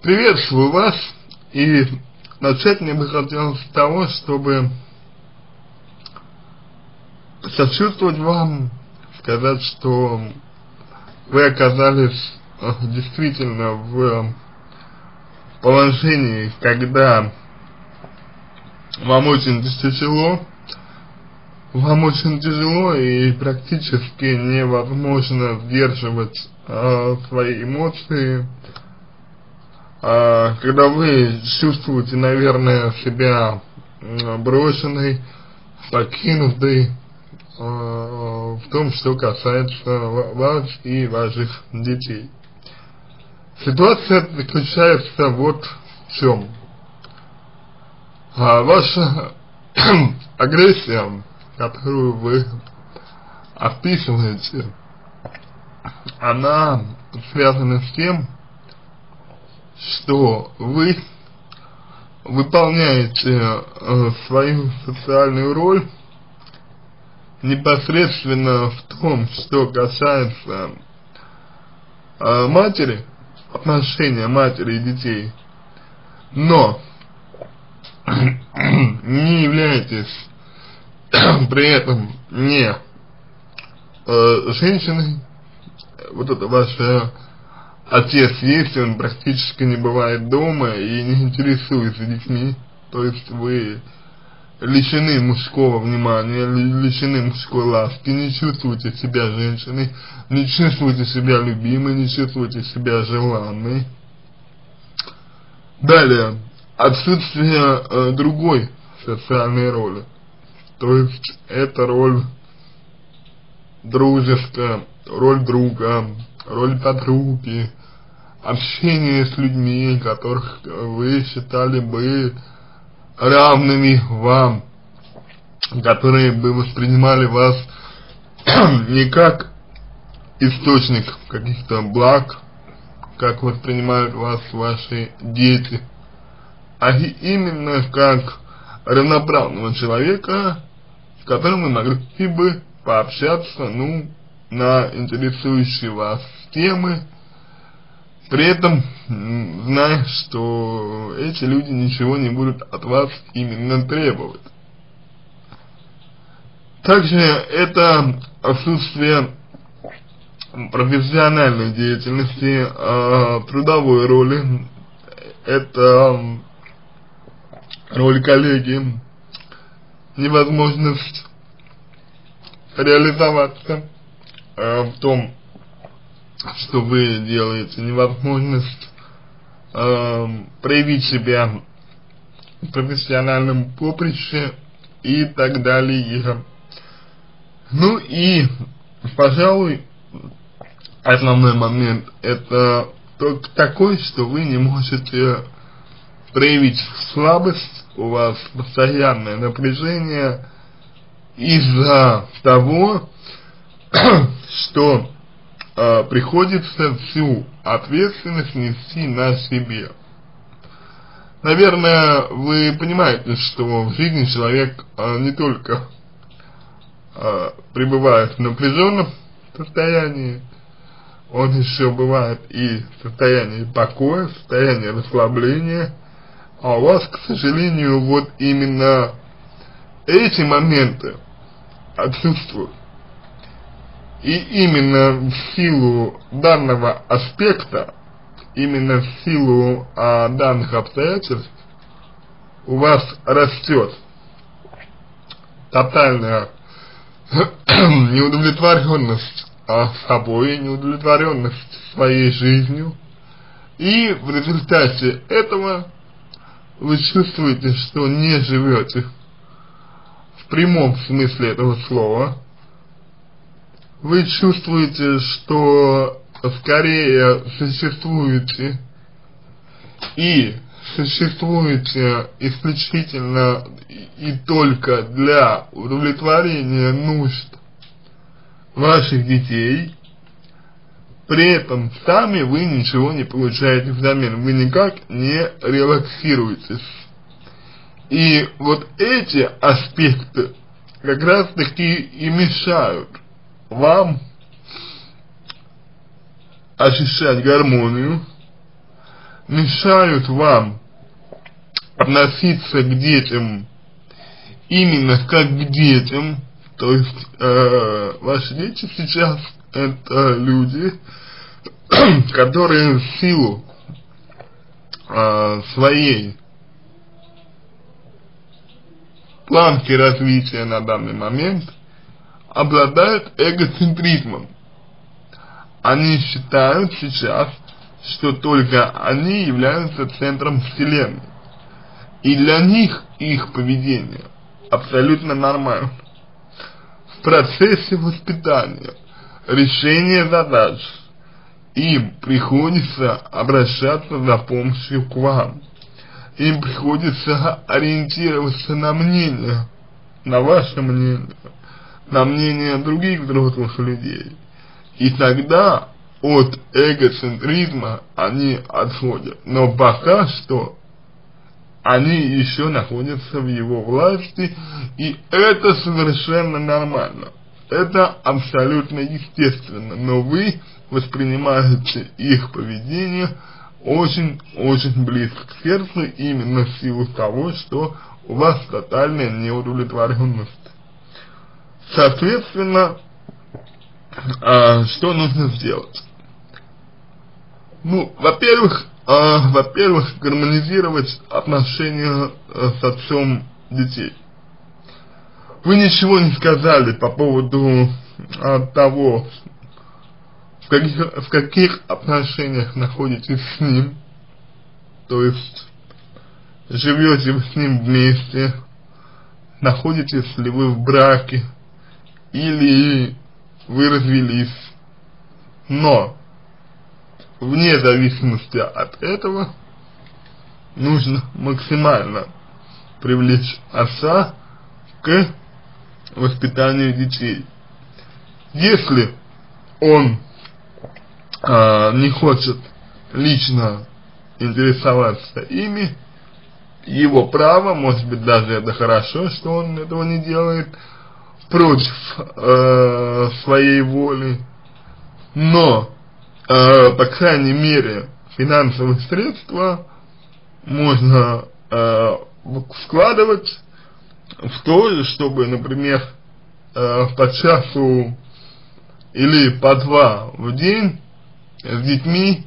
Приветствую вас и начать мне бы хотелось с того, чтобы сочувствовать вам, сказать, что вы оказались э, действительно в положении, когда вам очень тяжело, вам очень тяжело и практически невозможно сдерживать э, свои эмоции, когда вы чувствуете, наверное, себя брошенной, покинутой, э, в том, что касается вас и ваших детей. Ситуация заключается вот в чем. А ваша агрессия которую вы описываете, она связана с тем, что вы выполняете э, свою социальную роль непосредственно в том, что касается э, матери, отношения матери и детей, но не являетесь при этом не э, женщины, вот это ваш отец есть, он практически не бывает дома и не интересуется детьми, то есть вы лишены мужского внимания, лишены мужской ласки, не чувствуете себя женщиной, не чувствуете себя любимой, не чувствуете себя желанной. Далее, отсутствие э, другой социальной роли. То есть это роль дружеская, роль друга, роль подруги, общение с людьми, которых вы считали бы равными вам, которые бы воспринимали вас не как источник каких-то благ, как воспринимают вас ваши дети, а именно как равноправного человека, которым вы могли бы пообщаться, ну, на интересующие вас темы, при этом зная, что эти люди ничего не будут от вас именно требовать. Также это отсутствие профессиональной деятельности, э, трудовой роли, это роль коллеги, невозможность реализоваться э, в том, что вы делаете, невозможность э, проявить себя в профессиональном поприще и так далее. Ну и, пожалуй, основной момент это только такой, что вы не можете проявить слабость, у вас постоянное напряжение из-за того, что э, приходится всю ответственность нести на себе. Наверное, вы понимаете, что в жизни человек э, не только э, пребывает в напряженном состоянии, он еще бывает и в состоянии покоя, в состоянии расслабления, а у вас, к сожалению, вот именно эти моменты отсутствуют. И именно в силу данного аспекта, именно в силу а, данных обстоятельств, у вас растет тотальная неудовлетворенность а, собой, неудовлетворенность своей жизнью, и в результате этого вы чувствуете, что не живете в прямом смысле этого слова, вы чувствуете, что скорее существуете и существуете исключительно и только для удовлетворения нужд ваших детей, при этом сами вы ничего не получаете взамен, вы никак не релаксируетесь. И вот эти аспекты как раз таки и мешают вам ощущать гармонию, мешают вам относиться к детям именно как к детям, то есть э, ваши дети сейчас это люди, которые в силу э, своей планки развития на данный момент обладают эгоцентризмом. Они считают сейчас, что только они являются центром Вселенной. И для них их поведение абсолютно нормально. В процессе воспитания, решения задач им приходится обращаться за помощью к вам. Им приходится ориентироваться на мнение, на ваше мнение, на мнение других взрослых людей. И тогда от эгоцентризма они отходят. Но пока что они еще находятся в его власти, и это совершенно нормально. Это абсолютно естественно, но вы воспринимаете их поведение очень-очень близко к сердцу именно в силу того, что у вас тотальная неудовлетворенность. Соответственно, а, что нужно сделать? Ну, во-первых, э, во-первых, гармонизировать отношения э, с отцом детей. Вы ничего не сказали по поводу э, того, в каких, в каких отношениях находитесь с ним, то есть живете вы с ним вместе, находитесь ли вы в браке, или вы развелись. Но вне зависимости от этого нужно максимально привлечь отца к воспитанию детей. Если он э, не хочет лично интересоваться ими, его право, может быть даже это хорошо, что он этого не делает против э, своей воли, но э, по крайней мере, финансовые средства можно э, вкладывать в то, чтобы, например, э, по часу или по два в день с детьми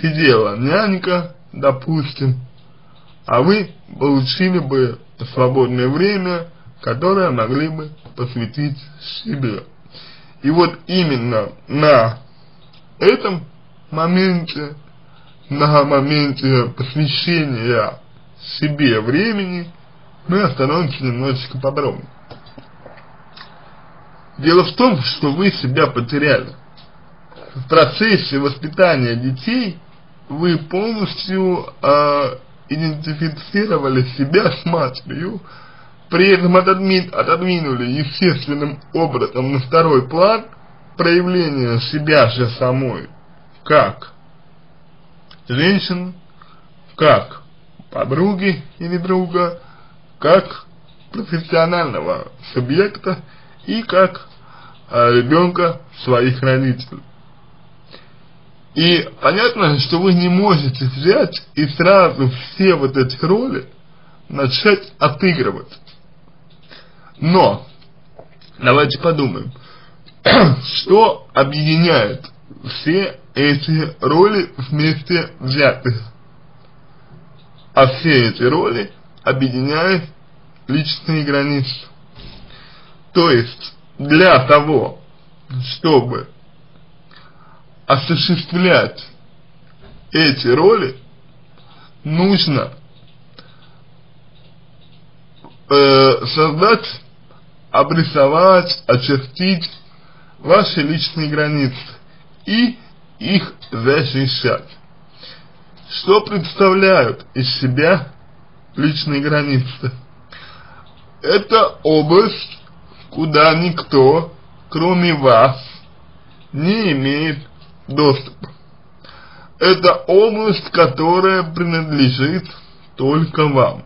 сидела нянька, допустим, а вы получили бы свободное время, которое могли бы посвятить себе. И вот именно на этом моменте, на моменте посвящения себе времени, мы остановимся немножечко подробнее. Дело в том, что вы себя потеряли. В процессе воспитания детей вы полностью э, идентифицировали себя с матерью, при этом отодми, отодвинули естественным образом на второй план проявление себя же самой, как женщин, как подруги или друга, как профессионального субъекта и как а, ребенка своих родителей. И понятно, что вы не можете взять и сразу все вот эти роли начать отыгрывать. Но, давайте подумаем, что объединяет все эти роли вместе взятых? А все эти роли объединяют личные границы. То есть, для того, чтобы осуществлять эти роли, нужно э, создать, обрисовать, очертить ваши личные границы и их защищать. Что представляют из себя личные границы? Это область, куда никто, кроме вас, не имеет доступа. Это область, которая принадлежит только вам.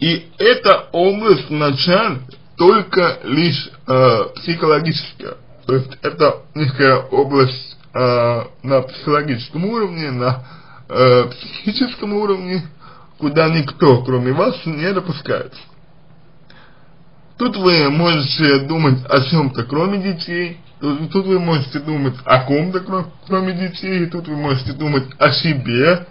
И эта область вначале только лишь э, психологическая. То есть это некая область э, на психологическом уровне, на э, психическом уровне, куда никто, кроме вас, не допускается. Тут вы можете думать о чем-то, кроме детей, тут, тут вы можете думать о ком-то, кроме детей, тут вы можете думать о себе,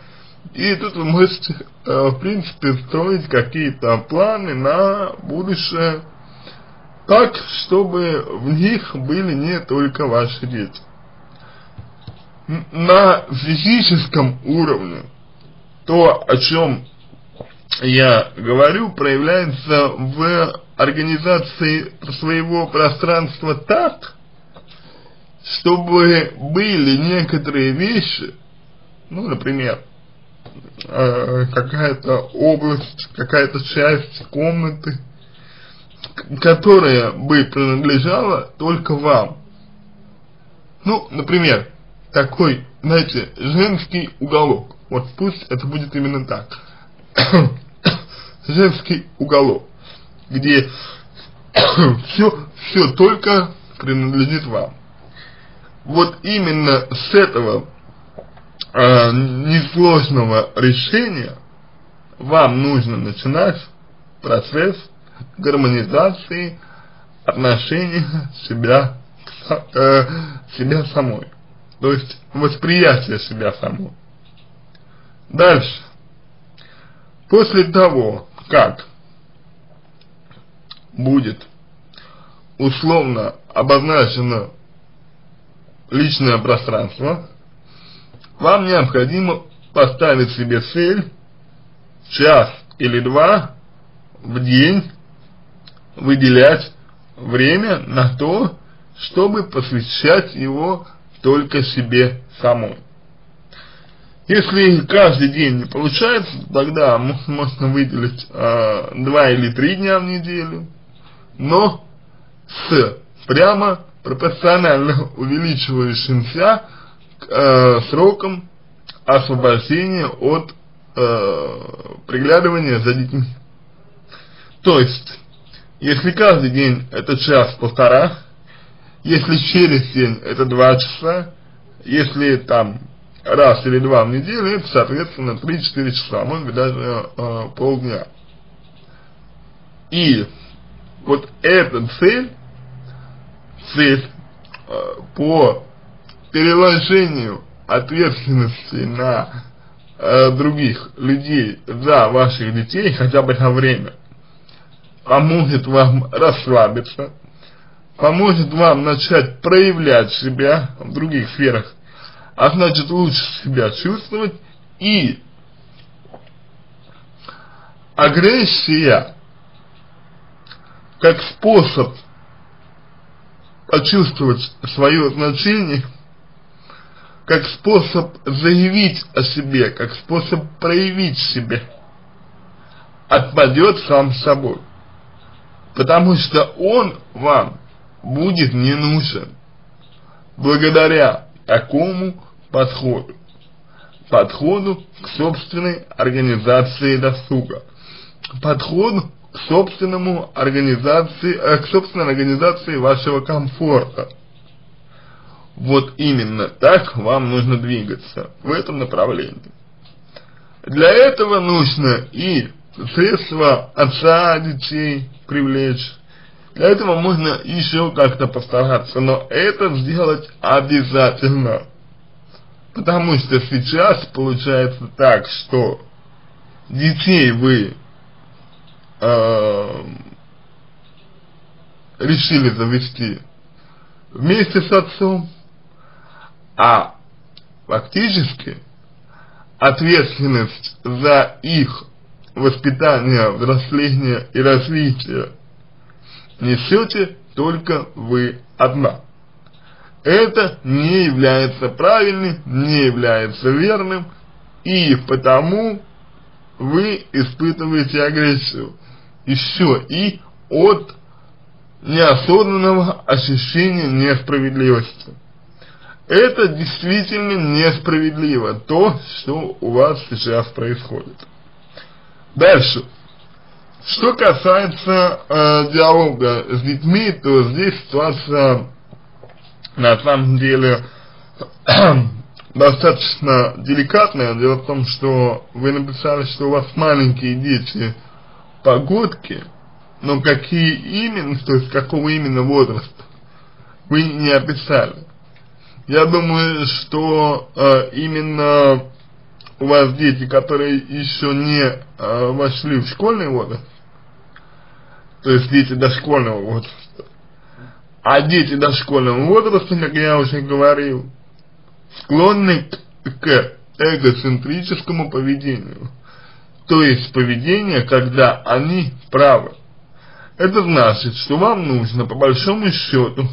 и тут вы можете, э, в принципе, строить какие-то планы на будущее, так, чтобы в них были не только ваши дети. На физическом уровне то, о чем я говорю, проявляется в организации своего пространства так, чтобы были некоторые вещи, ну, например, э, какая-то область, какая-то часть комнаты, которая бы принадлежала только вам. Ну, например, такой, знаете, женский уголок. Вот пусть это будет именно так. женский уголок, где все, все только принадлежит вам. Вот именно с этого э, несложного решения вам нужно начинать процесс гармонизации отношения себя к э, себя самой. То есть восприятие себя самой. Дальше. После того, как будет условно обозначено личное пространство, вам необходимо поставить себе цель час или два в день выделять время на то, чтобы посвящать его только себе самой. Если каждый день не получается, тогда можно выделить э, два или три дня в неделю, но с прямо пропорционально увеличивающимся э, сроком освобождения от э, приглядывания за детьми. То есть, если каждый день это час-полтора, если через день это два часа, если там раз или два в неделю, это, соответственно, 3-4 часа, может быть, даже э, полдня. И вот эта цель, цель э, по переложению ответственности на э, других людей за ваших детей хотя бы на время, поможет вам расслабиться, поможет вам начать проявлять себя в других сферах а значит лучше себя чувствовать и агрессия как способ почувствовать свое значение, как способ заявить о себе, как способ проявить себя, отпадет сам собой. Потому что он вам будет не нужен. Благодаря такому подходу. Подходу к собственной организации досуга. Подходу к собственному организации, э, к собственной организации вашего комфорта. Вот именно так вам нужно двигаться в этом направлении. Для этого нужно и средства отца детей привлечь, для этого можно еще как-то постараться, но это сделать обязательно. Потому что сейчас получается так, что детей вы э, решили завести вместе с отцом, а фактически ответственность за их воспитание, взросление и развитие несете только вы одна. Это не является правильным, не является верным, и потому вы испытываете агрессию. Еще и от неосознанного ощущения несправедливости. Это действительно несправедливо, то, что у вас сейчас происходит. Дальше. Что касается э, диалога с детьми, то здесь ситуация на самом деле достаточно деликатная. Дело в том, что вы написали, что у вас маленькие дети погодки, но какие именно, то есть какого именно возраста, вы не описали. Я думаю, что э, именно у вас дети, которые еще не э, вошли в школьный возраст, то есть дети дошкольного возраста, а дети дошкольного возраста, как я уже говорил, склонны к эгоцентрическому поведению. То есть поведение, когда они правы. Это значит, что вам нужно по большому счету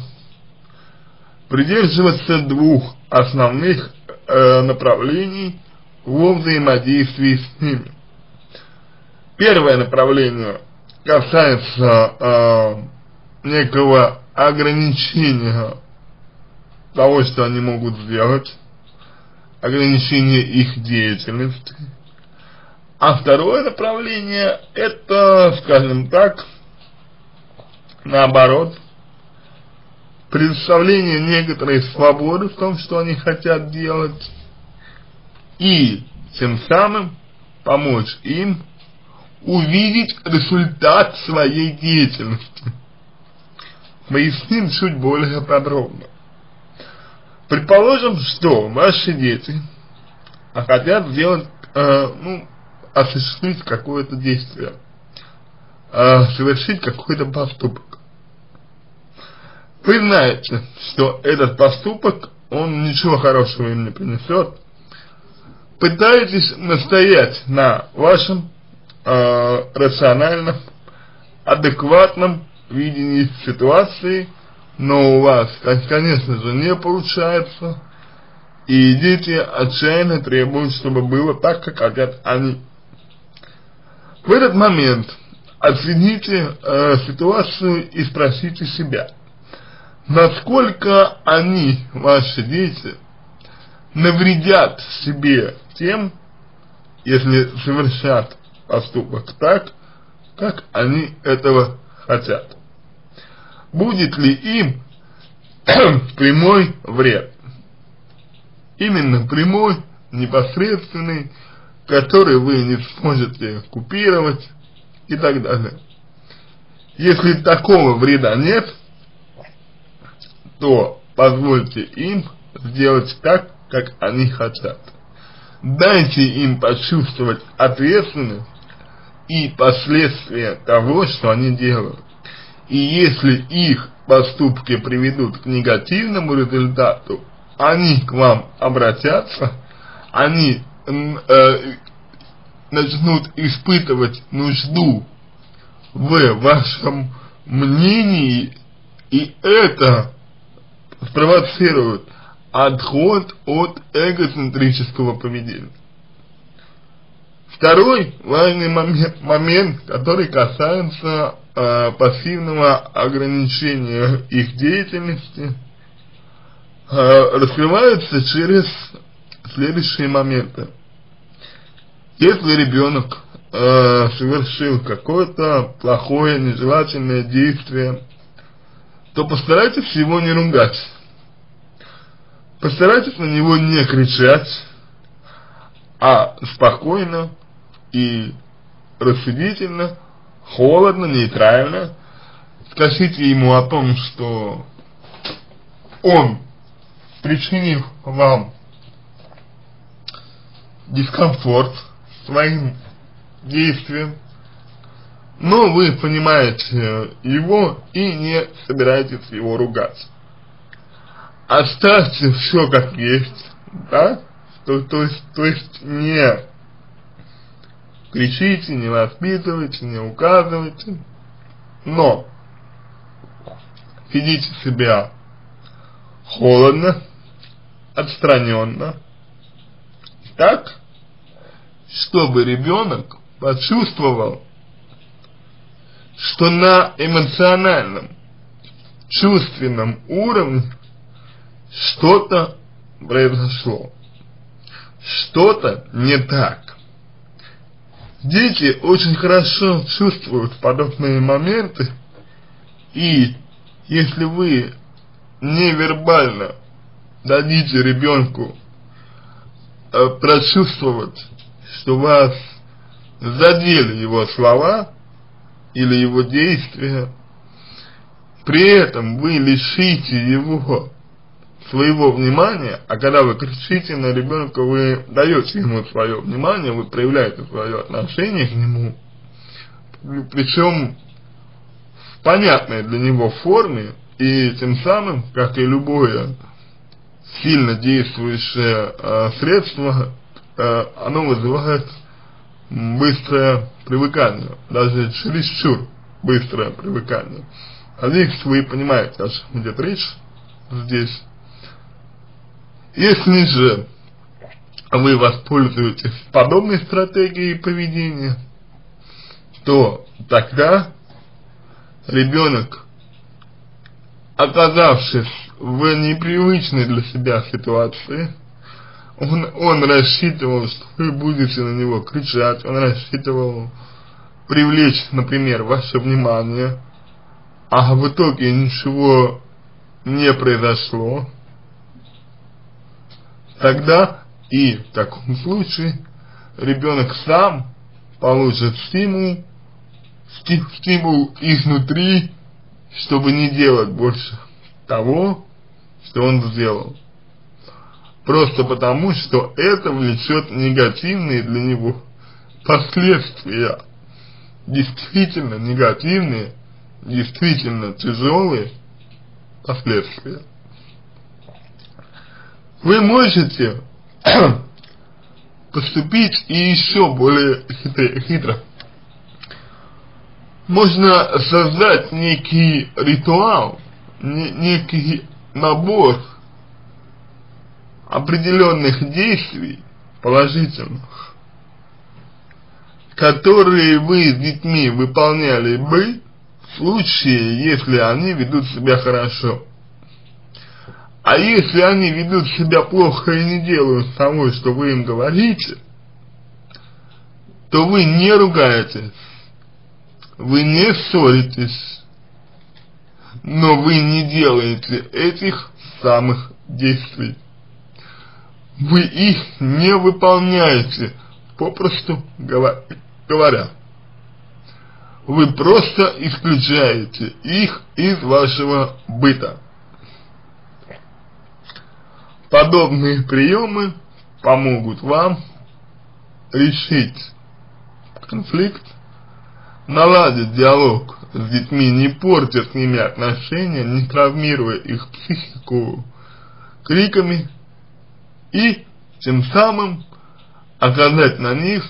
придерживаться двух основных э, направлений во взаимодействии с ними. Первое направление касается э, некого ограничения того, что они могут сделать, ограничение их деятельности. А второе направление это, скажем так, наоборот, предоставление некоторой свободы в том, что они хотят делать, и тем самым помочь им увидеть результат своей деятельности. Поясним чуть более подробно. Предположим, что ваши дети хотят сделать, э, ну, осуществить какое-то действие, э, совершить какой-то поступок. Вы знаете, что этот поступок, он ничего хорошего им не принесет. Пытаетесь настоять на вашем э, рациональном, адекватном видении ситуации – но у вас, конечно же, не получается, и дети отчаянно требуют, чтобы было так, как хотят они. В этот момент оцените э, ситуацию и спросите себя, насколько они, ваши дети, навредят себе тем, если совершат поступок так, как они этого хотят будет ли им прямой вред. Именно прямой, непосредственный, который вы не сможете купировать и так далее. Если такого вреда нет, то позвольте им сделать так, как они хотят. Дайте им почувствовать ответственность и последствия того, что они делают. И если их поступки приведут к негативному результату, они к вам обратятся, они э, начнут испытывать нужду в вашем мнении, и это спровоцирует отход от эгоцентрического поведения. Второй важный момент, момент который касается э, пассивного ограничения их деятельности, э, раскрывается через следующие моменты. Если ребенок э, совершил какое-то плохое, нежелательное действие, то постарайтесь его не ругать. Постарайтесь на него не кричать, а спокойно и рассудительно, холодно, нейтрально, скажите ему о том, что он, причинив вам дискомфорт своим действием, но вы понимаете его и не собираетесь его ругать. Оставьте все как есть, да? То, то, есть, то есть не кричите, не воспитывайте, не указывайте, но ведите себя холодно, отстраненно, так, чтобы ребенок почувствовал, что на эмоциональном, чувственном уровне что-то произошло, что-то не так. Дети очень хорошо чувствуют подобные моменты, и если вы невербально дадите ребенку э, прочувствовать, что вас задели его слова или его действия, при этом вы лишите его своего внимания, а когда вы кричите на ребенка, вы даете ему свое внимание, вы проявляете свое отношение к нему, причем в понятной для него форме, и тем самым, как и любое сильно действующее э, средство, э, оно вызывает быстрое привыкание, даже чересчур быстрое привыкание. А здесь вы понимаете, о чем идет речь здесь. Если же вы воспользуетесь подобной стратегией поведения, то тогда ребенок, оказавшись в непривычной для себя ситуации, он, он рассчитывал, что вы будете на него кричать, он рассчитывал привлечь, например, ваше внимание, а в итоге ничего не произошло, тогда и в таком случае ребенок сам получит стимул, стимул изнутри, чтобы не делать больше того, что он сделал. Просто потому, что это влечет негативные для него последствия. Действительно негативные, действительно тяжелые последствия. Вы можете поступить и еще более хитро. Можно создать некий ритуал, не, некий набор определенных действий положительных, которые вы с детьми выполняли бы в случае, если они ведут себя хорошо. А если они ведут себя плохо и не делают того, что вы им говорите, то вы не ругаетесь, вы не ссоритесь, но вы не делаете этих самых действий. Вы их не выполняете, попросту говоря. Вы просто исключаете их из вашего быта. Подобные приемы помогут вам решить конфликт, наладить диалог с детьми, не портя с ними отношения, не травмируя их психику криками и тем самым оказать на них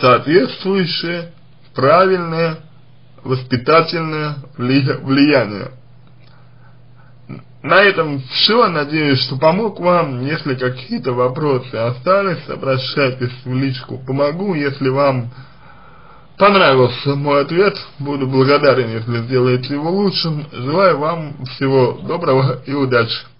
соответствующее правильное воспитательное влияние. На этом все. Надеюсь, что помог вам. Если какие-то вопросы остались, обращайтесь в личку. Помогу, если вам понравился мой ответ. Буду благодарен, если сделаете его лучшим. Желаю вам всего доброго и удачи.